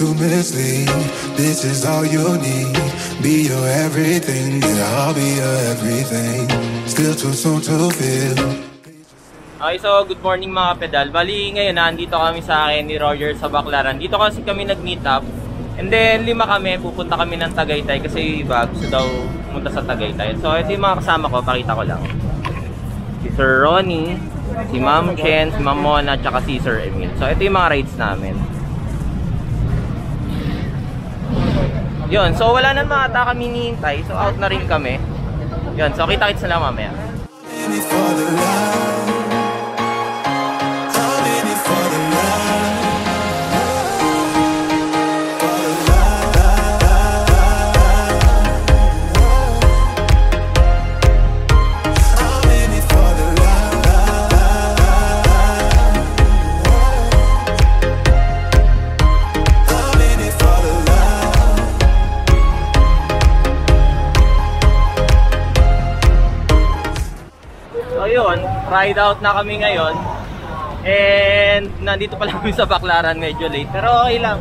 To mislead. This is all you need. Be your everything, yeah, I'll be your everything. Still too soon to feel. Okay, so good morning mga pedal. Bali ngayon, nandito kami sa akin ni Roger sa Baclaran. Dito kasi kami nag-meet up. And then lima kami, pupunta kami ng Tagaytay kasi iba gusto daw pumunta sa Tagaytay. So ito yung mga kasama ko, pakita ko lang. Si Sir Ronnie, si Ma'am Chen, si Ma'am Mona, tsaka si Sir Emil. So ito yung mga rides namin. Yun, so wala na mga ata kami nihintay. So out na rin kami. Yun, so kita-kits na lang mamaya. Yun, ride out na kami ngayon. And nandito pala kami sa Baclaran medyo late. Pero okay lang.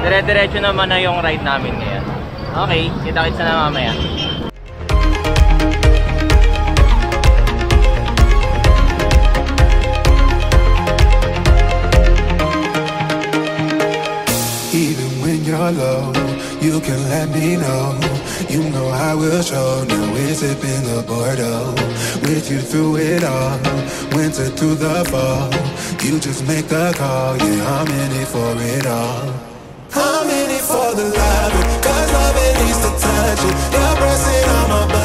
Dire-diretso naman na yung ride namin ngayon. Okay, kita-kits na mamaya. Even when you're low, you can let me know. You know I will show. Now we're sipping the Bordeaux. With you through it all, winter through the fall. You just make the call. Yeah, I'm in it for it all. I'm in it for the love, cause love it needs to touch it. You're pressing on my buttons.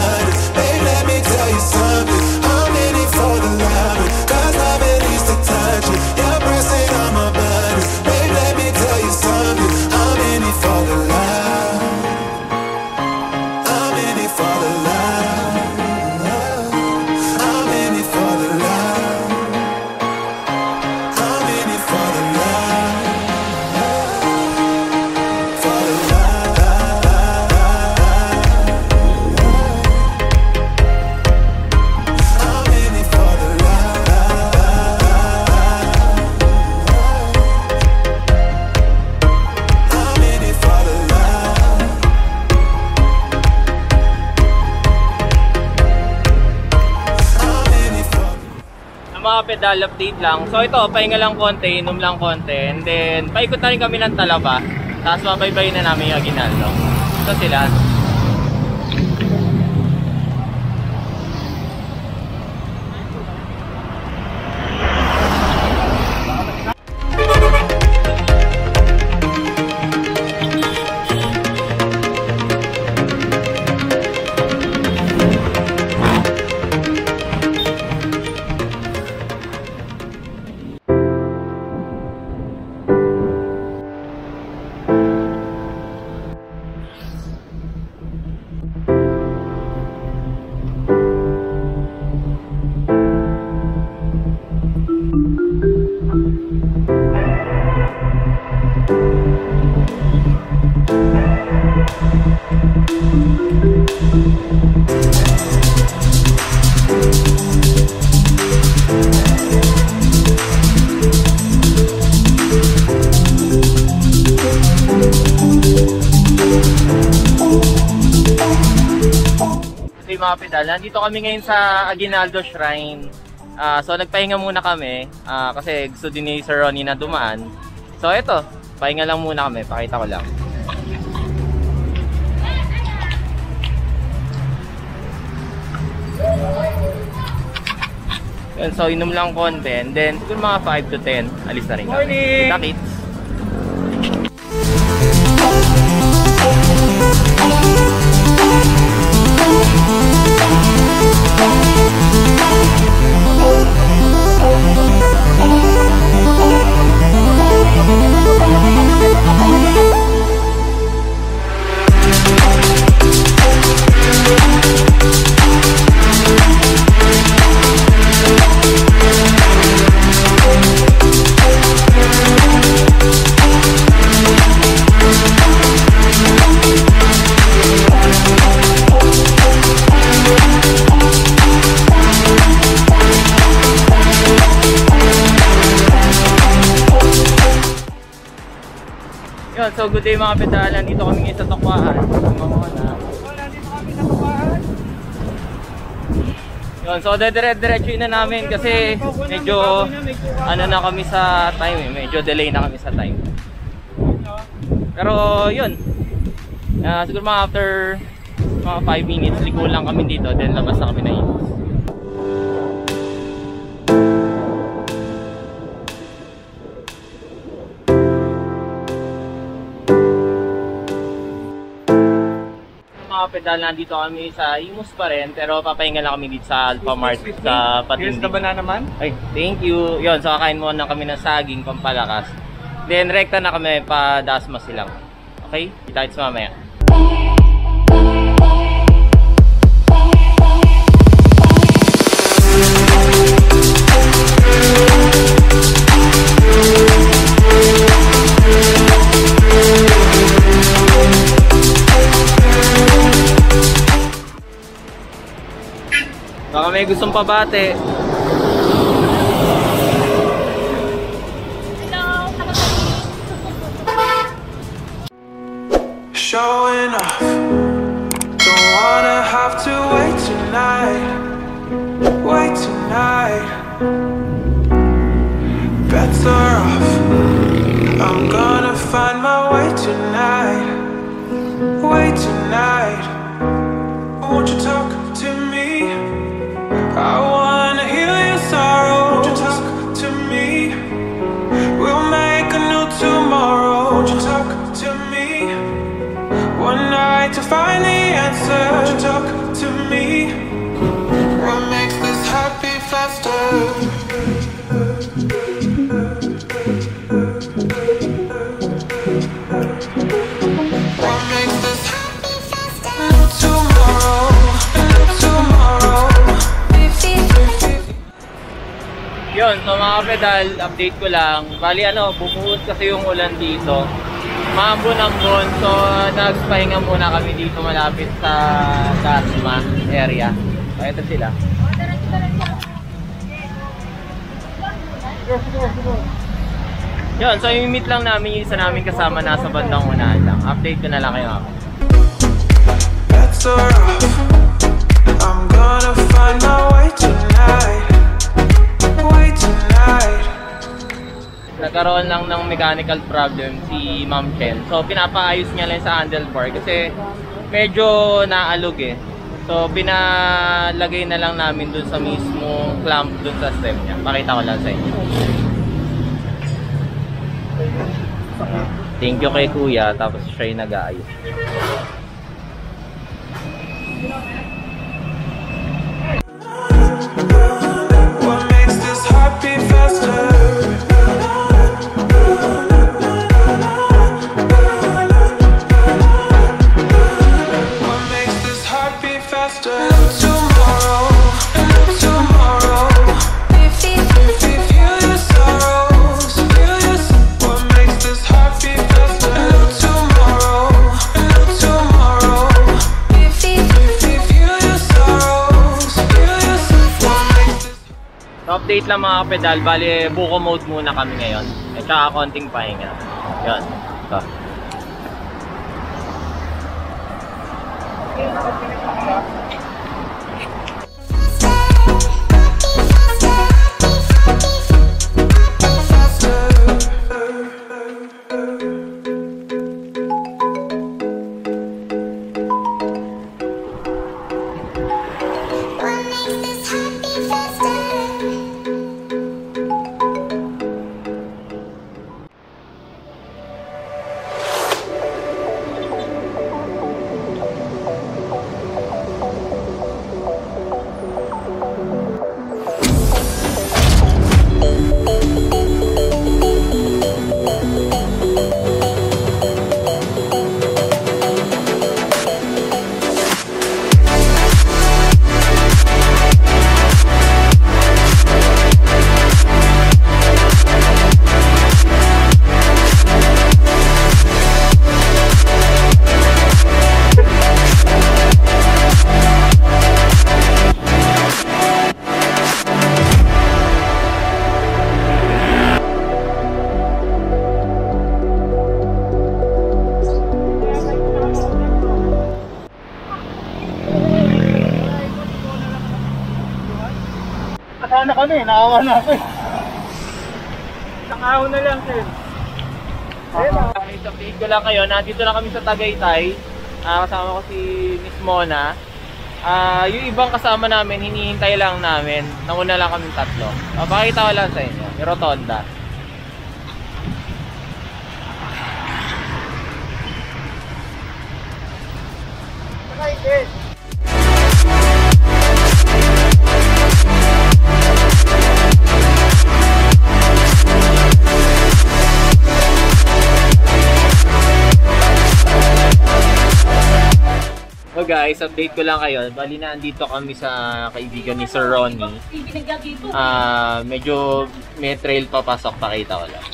Pedal update lang. So ito, pahinga lang konti, inom lang konti. And then, paikot na rin kami ng Talaba. Tapos mabaybayin na namin yung Aguinaldo. Ito sila. Yung mga pedal. Nandito kami ngayon sa Aguinaldo Shrine. Ah, so nagpahinga muna kami ah, kasi gusto din ni Sir Ronnie na dumaan. So ito, pahinga lang muna kami. Pakita ko lang. Yun, so inom lang konti and then siguro mga 5 to 10 alis na rin kami. Morning! Kita so good day mga pedal. Nandito kami ngayon sa Tokwahan. Na. Yun, so dire-diretso na namin kasi medyo ano na kami sa time eh. Medyo delay na kami sa time. Pero yun. Uh, siguro mga after mga 5 minutes, ligo lang kami dito. Then labas na kami na inis. Pedal, nandito kami sa Imus pa rin, pero papahinga lang kami dito sa Alpha Mart sa Here's Patindi. the banana man. Ay, thank you. Yun, so kakain muna kami ng saging pampalakas. Then, rekta na kami pa Dasma silang. Okay? Kita-kits mamaya. Baka may gustong pabate. Talk to me? One night to find the answer. Won't you talk to me? What makes this happy faster? What makes this happy faster? Tomorrow, tomorrow. Yun, so mga pedal, update ko lang. Bali ano, bumuhos kasi yung ulan dito. Maambon-ambon, so nagpahinga muna kami dito malapit sa Dasma area. So, ito sila. Yun, so i-meet lang namin yung isa namin kasama nasa bandang unahan lang. Update ko na lang kayo ako. I'm gonna find my way tonight. Nagkaroon lang ng mechanical problem si Ma'am Chen. So, pinapaayos niya lang sa handlebar kasi medyo naalog eh. So, pinalagay na lang namin dun sa mismo clamp dun sa stem niya. Pakita ko lang sa inyo. Thank you kay Kuya, tapos siya yung nag-aayos. update lang mga pedal. Bali, buko mode muna kami ngayon. At saka konting pahinga. Yun. Ito. So. Nakawa na ako eh. Nakahon na lang, sir. Okay, so update ko lang kayo. Nandito na kami sa Tagaytay. Ah, kasama ko si Miss Mona. Ah, yung ibang kasama namin, hinihintay lang namin. Nauna lang kami tatlo. Ah, pakita ko lang sa inyo. Yung rotonda. So guys, update ko lang kayo. Bali na andito kami sa kaibigan ni Sir Ronnie. Ah, medyo may trail papasok pakita ko lang.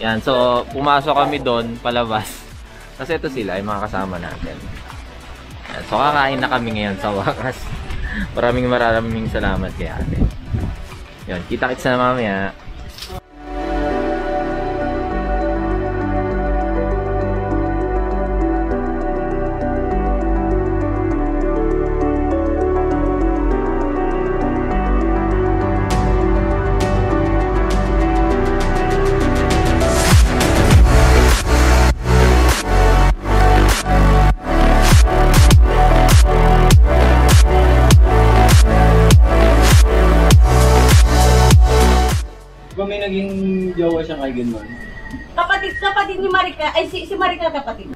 Yan, so pumasok kami doon palabas. Kasi ito sila, yung mga kasama natin. Yan, so kakain na kami ngayon sa wakas. Maraming maraming salamat kay ate. Yan, kita-kits na mamaya. Ginman? Kapatid, kapatid ni Marika, ay si, si Marika kapatid.